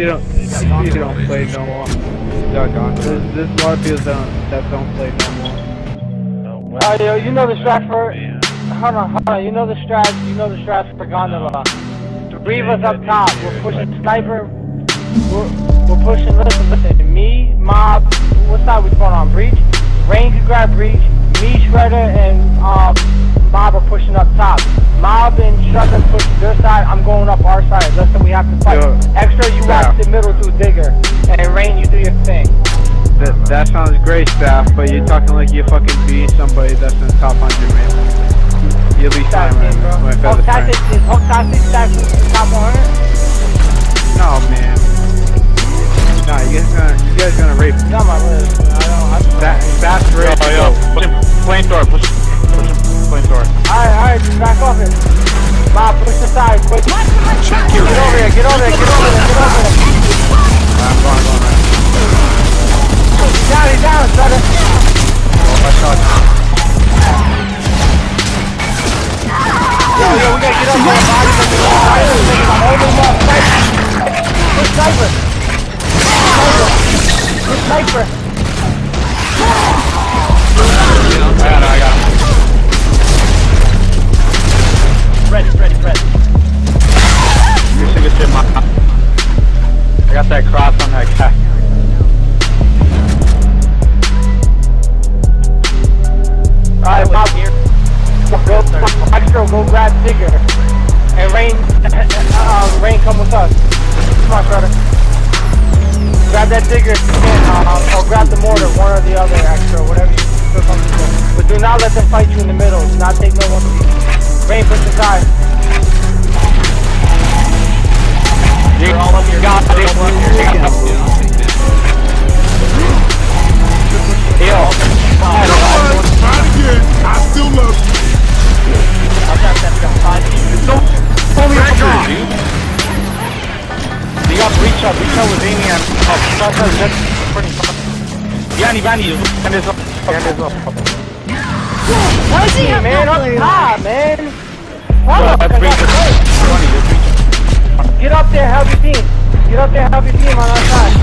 you don't, you don't play no more. There's, there's a lot of people that don't, that don't play no more. Oh, yo, you know the strat for. Hold on, hold on. You know the strat. You know the strats for Gondola. Three of us up top. We're pushing sniper. We're, we're pushing. Listen, listen. Me, mob. What side we going on? Breach. Rain can grab breach. Me, shredder, and um, mob are pushing up top. Mob and shredder push their side. I'm going up our side. Listen, we have to fight. Yo, Extra, you staff. watch the middle do digger, and Rain, you do your thing. That, that sounds great, staff, but you're talking like you're fucking beating somebody that's in the top 100, man. You'll be That's time, it, bro. Oh, man. My Hulk feather friend. Sniper. Push sniper. Sniper. Sniper. I got him, I got him. Ready, ready, ready. Sick of shit, ma. I got that cross on that guy. Alright, Bob. Go, extra, go grab Digger. And Rain, um, Rain, come with us. On, brother. Grab that Digger if you can, or grab the mortar, one or the other, extra, whatever you feel comfortable. But do not let them fight you in the middle. Do not take no one of these. Rain, push aside. You're all up your god. Yanni, Yanni, hand this up, hand this up. Why is he Hey, have man, no up player? top, man. Hold that's up, breach. Twenty, you're. Get up there, help your team. Get up there, help your team on our side.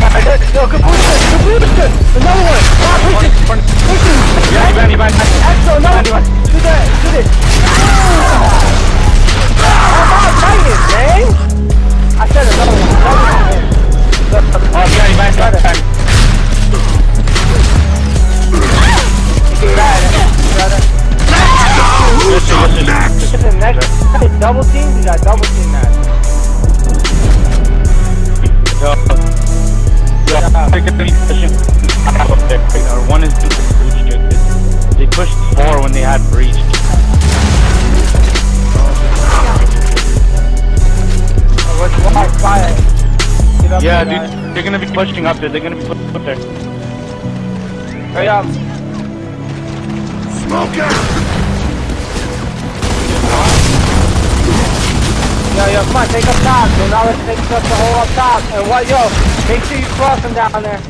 Alright, good. Yo, good booster, good booster. Another one. Bob, push it. Push it. Yanni, Yanni, Yanni. Extra, another one. Do that, do this. Pushing up there. They're gonna be pushing up there. Hurry up. Smoke out. Yo, yo, come on, take up top. So now let's take up the whole up top. And what, yo, make sure you cross them down there.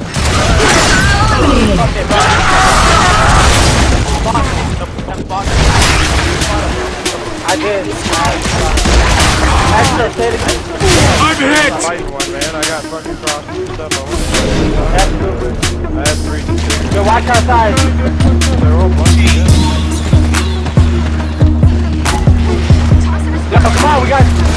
I did. I'm hit. Fighting one, man. I got fucking cross and stuff. I want That's good. I had three. Yo, watch our side. They're all bunches. Yo, come on, we got...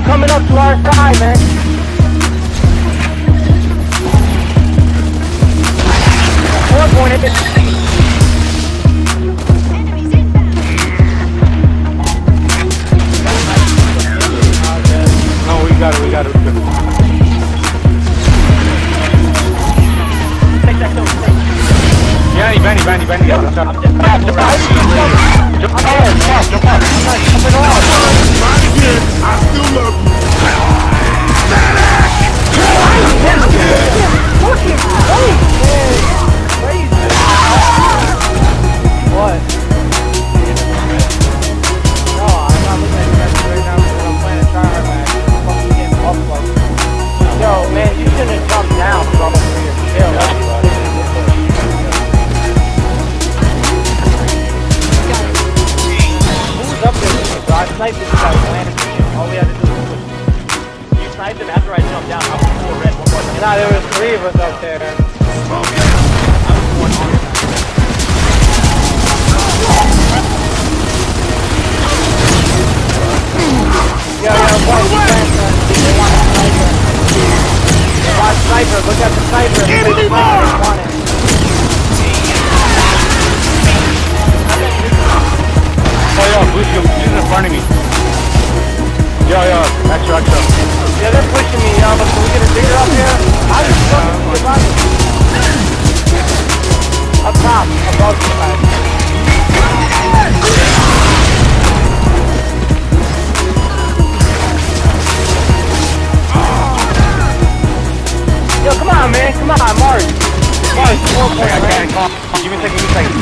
You're coming up to our side, man. Four pointed. Sniper, look at the sniper. Mark! They want it. Oh, yo, Blue, you he's in front of me. Yo, yo, extra, extra. Yeah, they're pushing me, yo, but can we get a digger up here? I just fucking by. Up top, above you guys. Come on, Mark. Mark, four point I can't call. Give me a second, give me a second.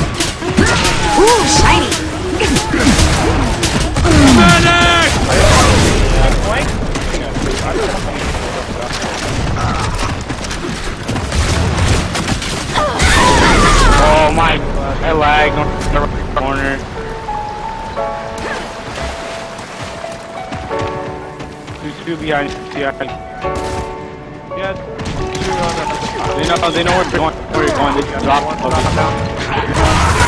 Ooh, shiny. Oh my, god. I lagged on the corner. Two, two behind, behind. Yeah, two on the. They know, they know where you're going, where you're going. They just drop One it. knock down.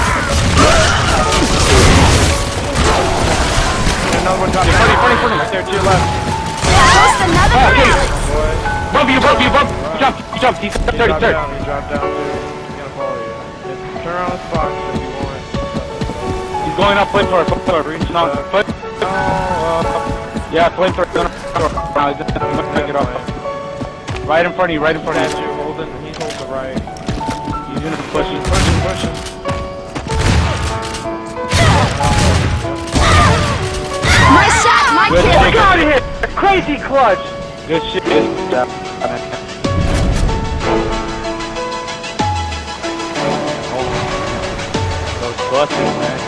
Another one dropped Funny, down. funny, funny. Right there to your left. Lost another Oh, okay. round. Boy, Bump you, bump you, bump. Jump, jump. He's he 30, dropped down. He dropped down too. He's gonna follow you. Just turn around this box if you want. He's going up, flame for flame for Reach now. Flame. Oh, uh, Yeah, flame for Now, he's gonna pick it up. Right in front of you, right in front of you. You, holding. He's holding the right. He's gonna push you. Pushing, pushing. My shot, my Good kill. shit. Get out of here! Crazy clutch! Good shit. Yeah. Those buses, man.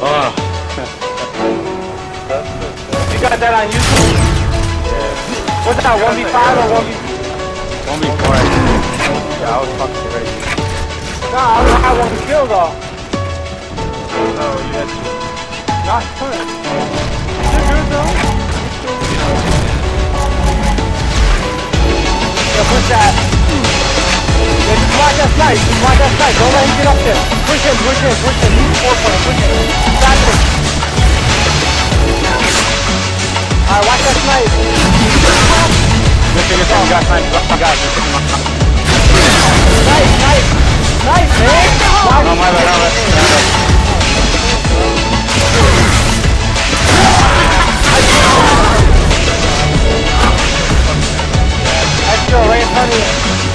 Oh. You got that on YouTube? Yeah. What's that, 1v5 or 1v... Don't be quiet. Yeah, I was fucking crazy. Nah, I don't have one to kill though. No, you had to. Not good. You're good though. Yeah, push that. Yeah, just watch that snipe. Just watch that snipe. Don't let him get up there. Push him, push him, push him. He's four point. Push him. Stop him. Alright, watch that snipe. Thing is, you got time. You got it. Snipe, snipe. Snipe, man. Oh, my bad. My bad. Extra right in front of you.